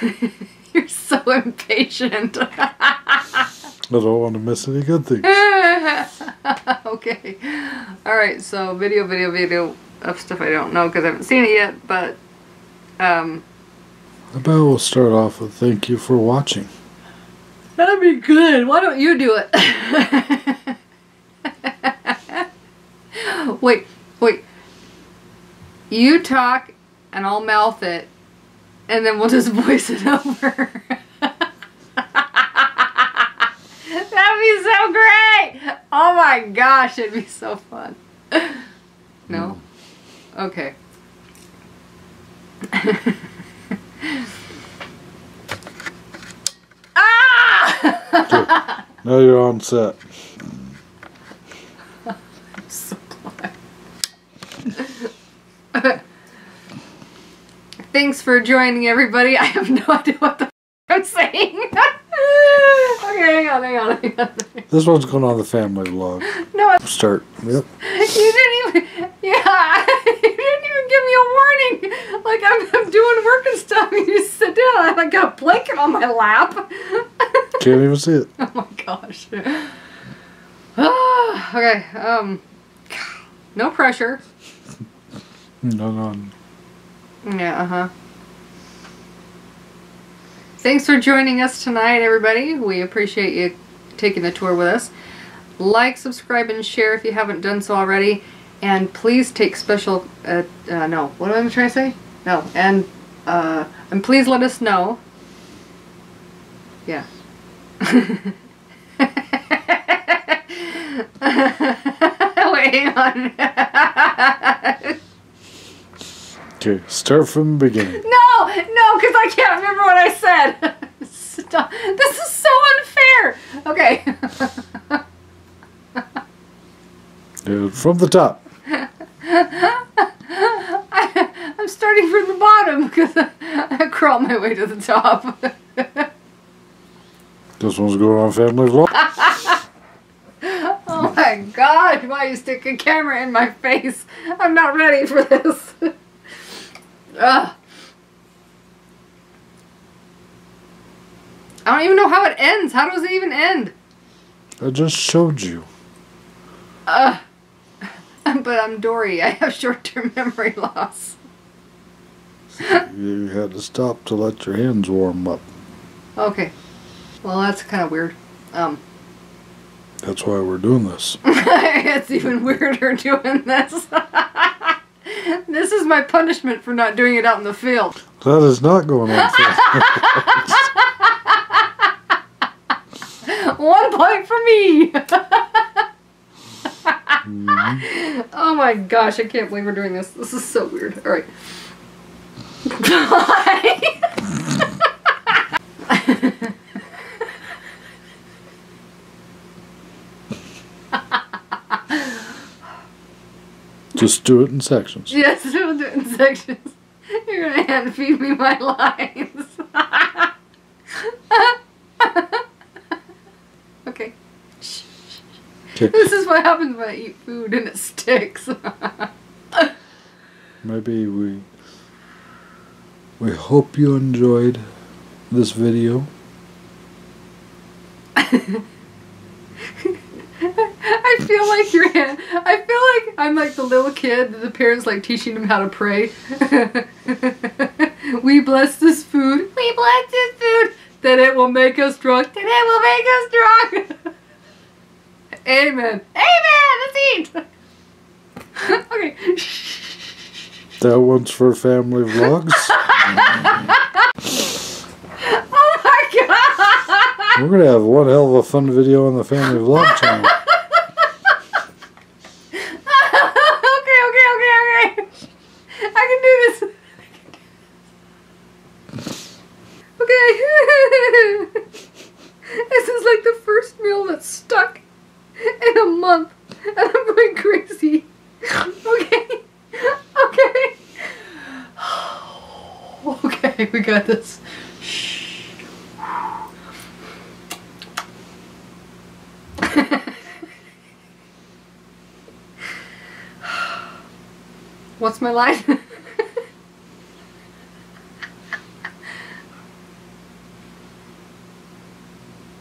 You're so impatient. I don't want to miss any good things. okay. Alright, so video, video, video of stuff I don't know because I haven't seen it yet, but um, I bet we'll start off with thank you for watching. that'd be good. Why don't you do it? wait, wait. You talk and I'll mouth it and then we'll just voice it over. That'd be so great! Oh my gosh, it'd be so fun. No? Okay. ah! Now you're on set. so glad. Thanks for joining, everybody. I have no idea what the f- I'm saying. okay, hang on, hang on, hang on. This one's going on the family vlog. No, I- Start. Yep. you didn't even. Yeah, you didn't even give me a warning. Like I'm, I'm doing work and stuff. and You just sit down. I like got a blanket on my lap. Can't even see it. Oh my gosh. okay. Um. No pressure. No, no. Yeah, uh huh. Thanks for joining us tonight, everybody. We appreciate you taking the tour with us. Like, subscribe, and share if you haven't done so already. And please take special. Uh, uh, no, what am I trying to say? No, and uh, and please let us know. Yeah. Wait, on. Okay, start from the beginning. No, no, because I can't remember what I said. Stop. This is so unfair. Okay. Yeah, from the top. I, I'm starting from the bottom because I, I crawl my way to the top. This one's going on family vlog. oh my god, why you stick a camera in my face? I'm not ready for this. Ugh. I don't even know how it ends. How does it even end? I just showed you. Uh, but I'm Dory. I have short-term memory loss. You had to stop to let your hands warm up. Okay. Well, that's kind of weird. Um, That's why we're doing this. it's even weirder doing this. This is my punishment for not doing it out in the field. That is not going on. One point for me. Mhm. oh my gosh, I can't believe we're doing this. This is so weird. All right. Just do it in sections. yes, we'll do it in sections. You're gonna hand feed me my lines. okay. Okay. This is what happens when I eat food and it sticks. Maybe we we hope you enjoyed this video. I feel like your hand. I feel like I'm like the little kid that the parents like teaching him how to pray. we bless this food. We bless this food. That it will make us strong. That it will make us strong. Amen. Amen. Let's eat. okay. That one's for family vlogs. Oh my god. We're gonna have one hell of a fun video on the family vlog channel. What's my line?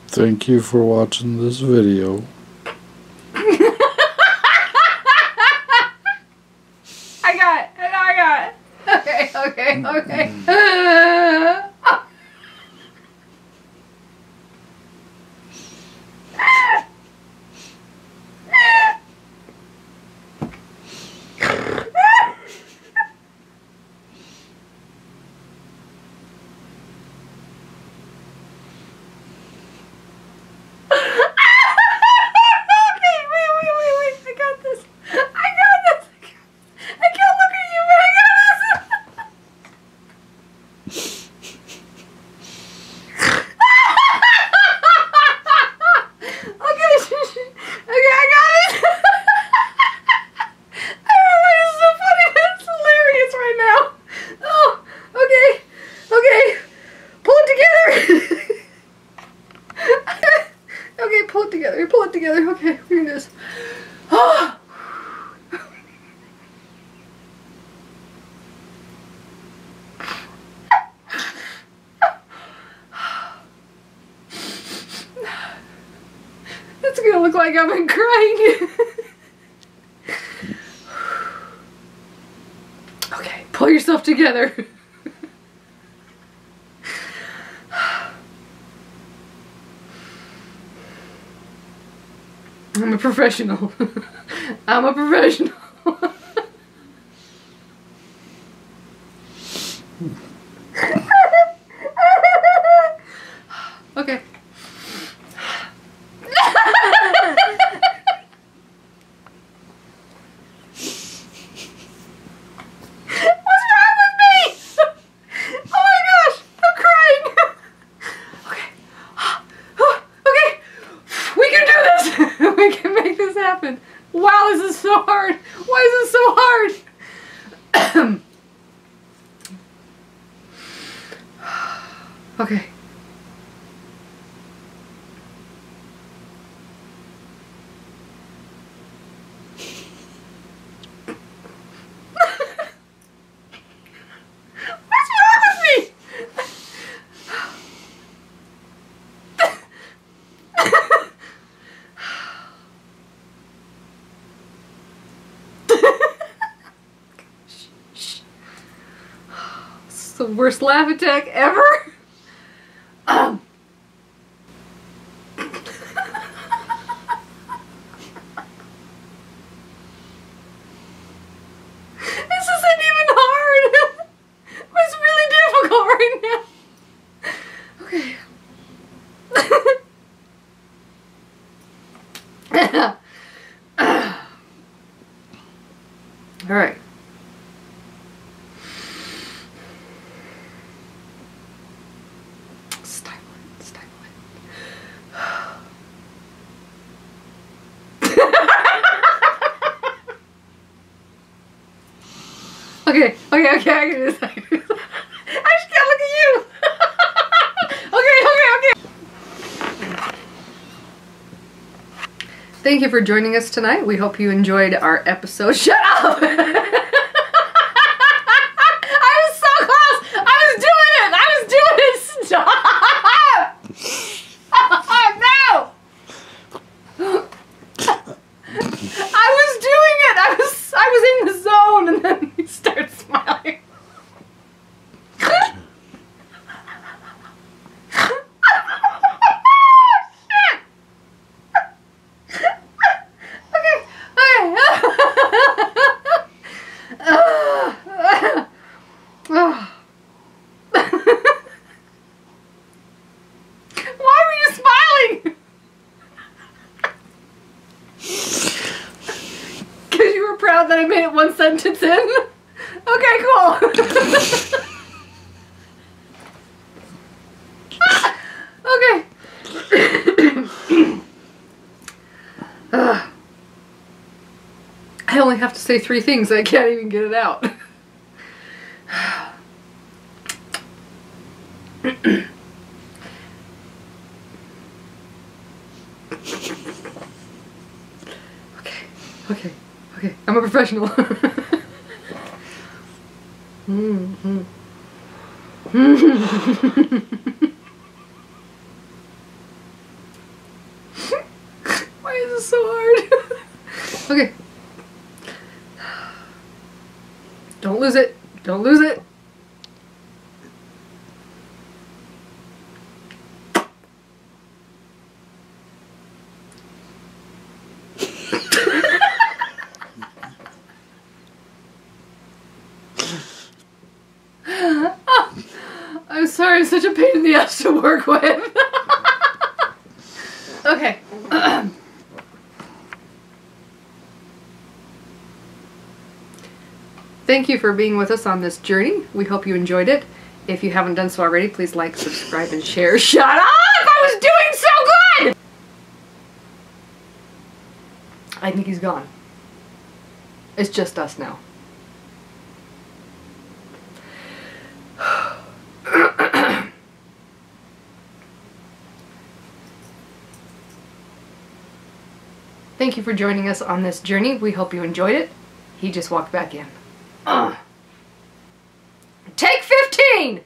Thank you for watching this video. I got it. I got it. Okay, okay, mm-hmm. okay. It's gonna look like I've been crying. okay, pull yourself together. I'm a professional. I'm a professional. okay. What's wrong with me? Oh my gosh, I'm crying. Okay. Okay. We can do this. we can make this happen. Wow, this is so hard. Why is this so hard? okay. What's wrong with me? This is the worst laugh attack ever. Um. this isn't even hard. It's really difficult right now. Okay. All right. Stifle it, stifle it. Okay, okay, I can do this. I just can't look at you. okay, okay, okay. Thank you for joining us tonight. We hope you enjoyed our episode. Shut up! I was so close! I was doing it! I was doing it! Stop! no! I was doing it! I was I was in the zone and then he started smiling. Shit! okay, okay. Ah. Why were you smiling? Because you were proud that I made it one sentence in? Okay, cool. okay. Ah. I only have to say three things. I can't even get it out. okay, okay, Okay, I'm a professional. Why is this so hard? okay. Don't lose it. Don't lose it. Sorry, I'm such a pain in the ass to work with. okay. Thank you for being with us on this journey. We hope you enjoyed it. If you haven't done so already, please like, subscribe, and share. Shut up! I was doing so good! I think he's gone. It's just us now. Thank you for joining us on this journey. We hope you enjoyed it. He just walked back in. Ugh. Take 15!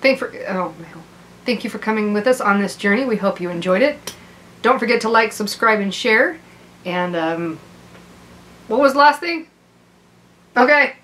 Thank for oh no. Thank you for coming with us on this journey. We hope you enjoyed it. Don't forget to like, subscribe, and share. And um, what was the last thing? Okay.